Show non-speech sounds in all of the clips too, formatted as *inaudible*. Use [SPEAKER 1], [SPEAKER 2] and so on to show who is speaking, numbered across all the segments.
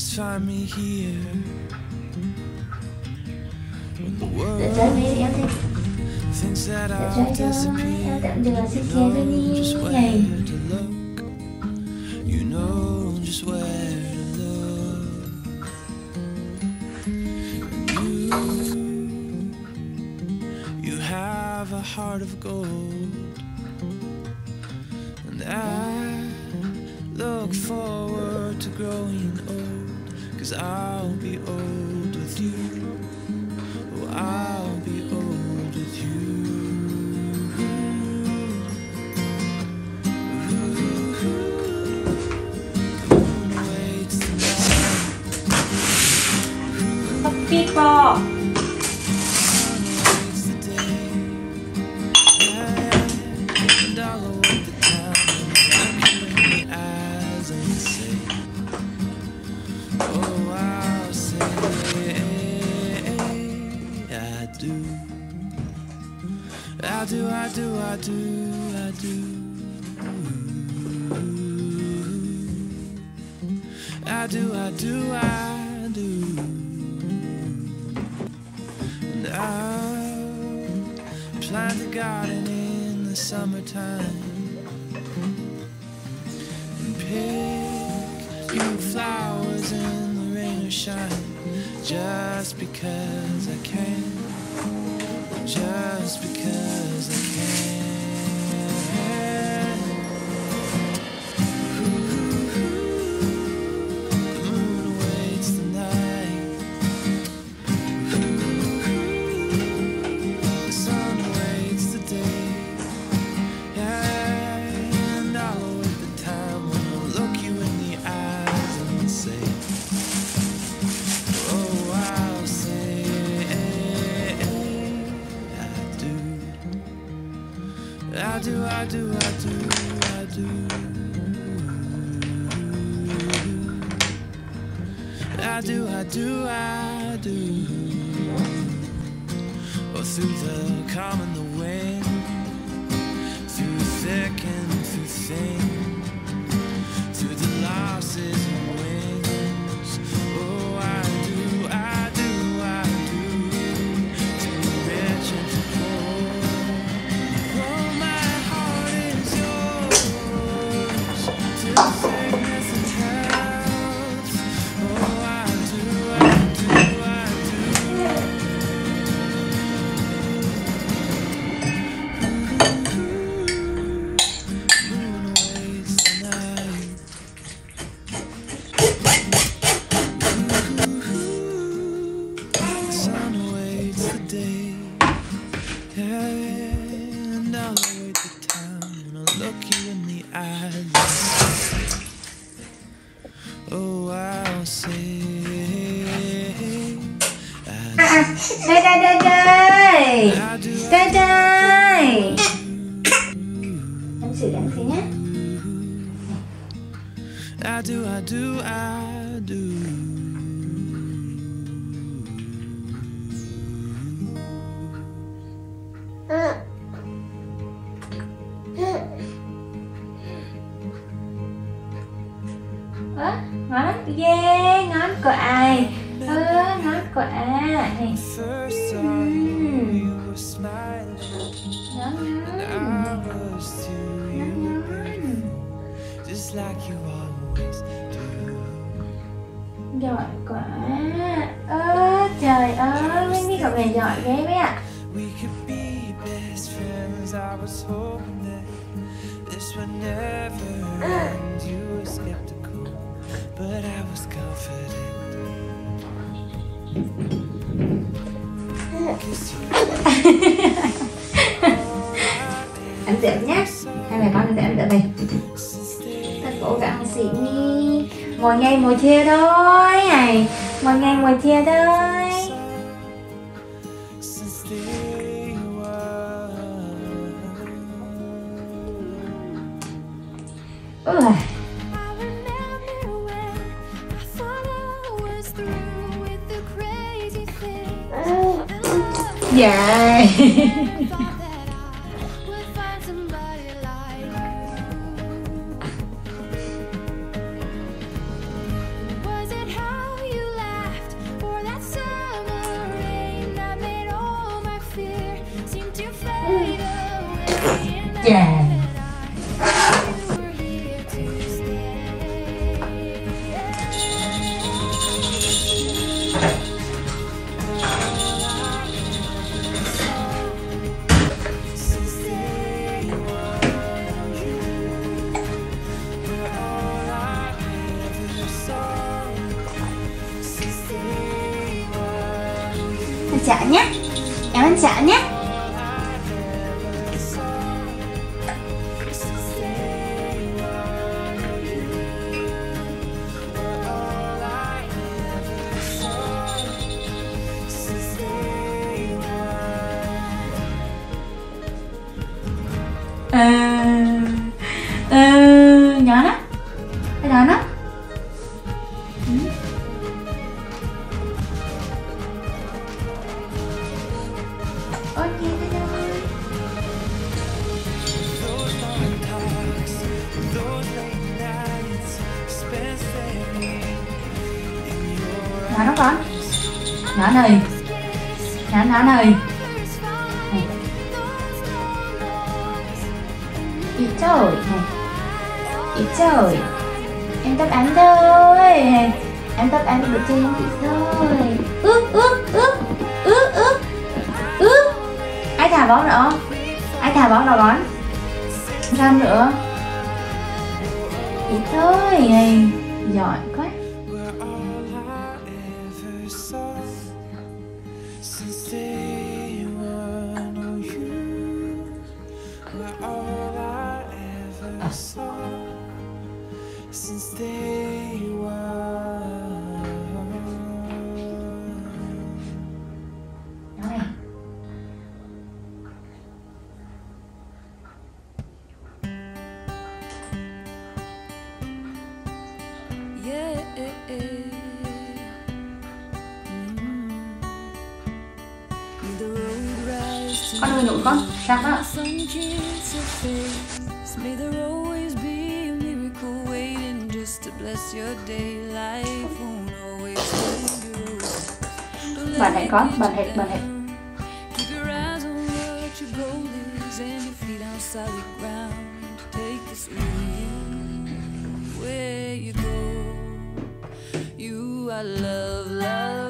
[SPEAKER 1] always find me here. When the world
[SPEAKER 2] với em đi
[SPEAKER 1] thinks that
[SPEAKER 2] Để
[SPEAKER 1] I'll
[SPEAKER 2] chơi
[SPEAKER 1] disappear.
[SPEAKER 2] tạm dừng xin chia
[SPEAKER 1] know just where to look. You know just where to look. You, you have a heart of gold, and I look forward to growing. Cause I'll be old with you. Oh, I'll I do, I do, I do, I do. I do, I do, I do. And I'll plant a garden in the summertime and pick you flowers in the rain or shine just because I can. Just because I do, I do, I do, I do. I do, I do, I do. Or through the calm and the wind, through thick and through thin, Were beautiful, just like you always do.
[SPEAKER 2] Giỏi
[SPEAKER 1] We could be best friends. I was hoping that this would never end. You were skeptical, but I was confident. *laughs*
[SPEAKER 2] ăn dưỡng nhé. Hai mẹ con sẽ ấn dưỡng này. Thật cố gắng xịn đi. Mỗi ngày mỗi chia thôi, này. Ngồi ngay ngồi chia thôi. Ugh. 一点嘿嘿嘿 nhỏ này. Nhỏ nhỏ này. Ý trời, này. Ý trời. Em đáp án thôi. Em đáp án được cho em chị thôi Ước ước ước Ước ước Ước. Ai thả bóng nữa? Ai thả bóng nào bóng? Sao nữa? Ý thôi này Giỏi. Nụ con Sao đó
[SPEAKER 3] sun kiss face. May there always be a miracle waiting just to bless your day. Life won't always bring you roses. Don't let
[SPEAKER 2] Bạn hãy
[SPEAKER 3] get
[SPEAKER 2] Bạn hãy Bạn hãy.
[SPEAKER 3] Keep your eyes on what your goal is and your feet on solid ground. Take this with you where you go. You are love, love,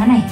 [SPEAKER 2] thế này.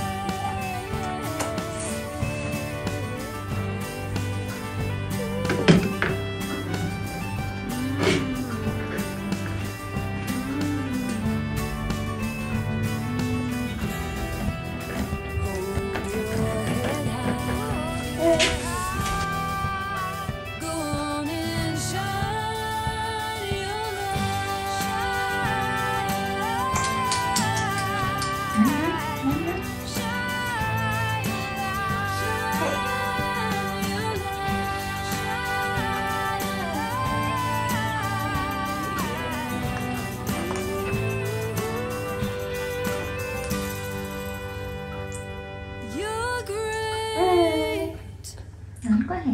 [SPEAKER 2] sớm quá hả?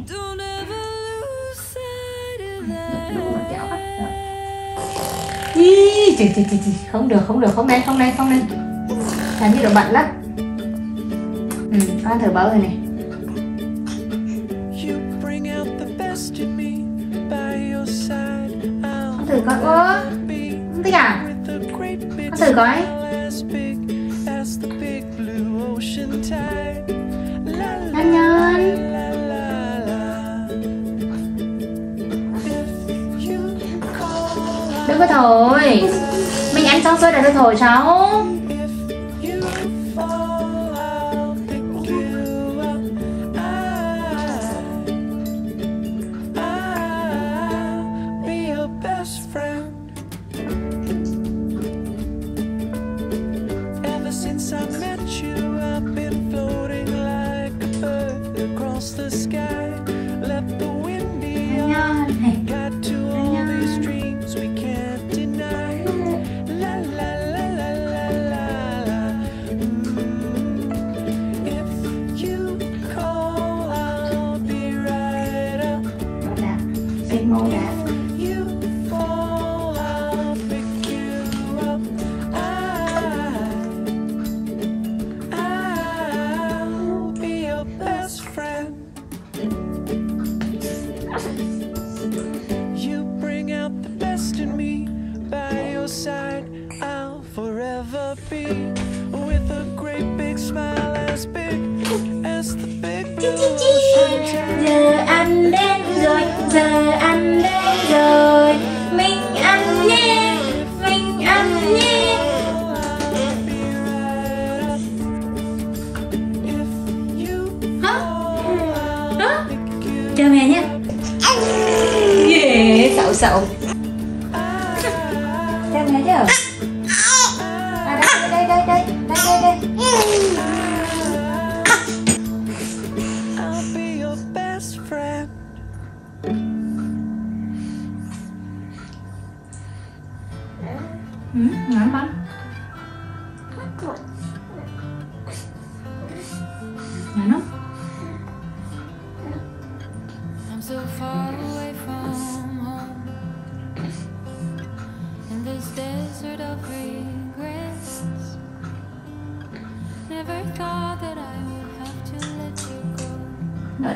[SPEAKER 2] Ý, chị, chị, chị, chị. không được không được không nên không nên không nên. Làm như đồ bận lắm. Ừ, con thử báo rồi này.
[SPEAKER 1] Con thử
[SPEAKER 2] coi. Ơ không thích à? con thử coi. Thôi có thôi. Mình ăn xong xôi là được
[SPEAKER 1] thôi cháu. Since I met
[SPEAKER 2] Ừ, ngán bánh Ngán không?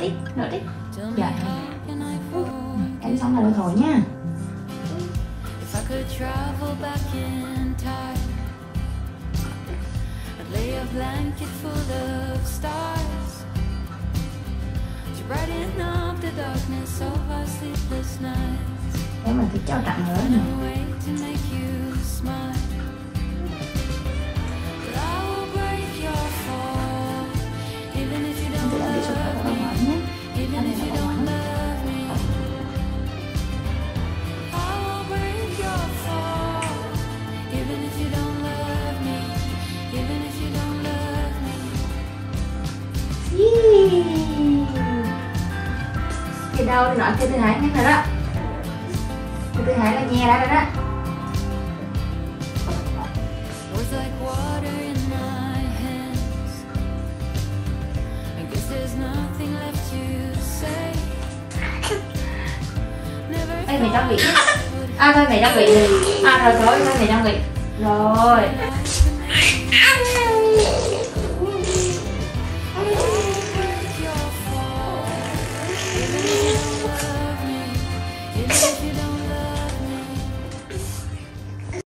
[SPEAKER 2] Đi, đợi đi. Dạ. Em xong rồi thôi nha.
[SPEAKER 3] could travel back in time, I'd lay a blanket full of stars to brighten up the darkness of our sleepless nights.
[SPEAKER 2] Để mình thích cho tặng
[SPEAKER 3] lớn này.
[SPEAKER 2] sau thì nói kia thứ Hải nhắc rồi đó. Kia thứ hai là nghe lại rồi đó. Ê mày trong vị À thôi mày trong vị À rồi thôi thôi mày trong vị Rồi.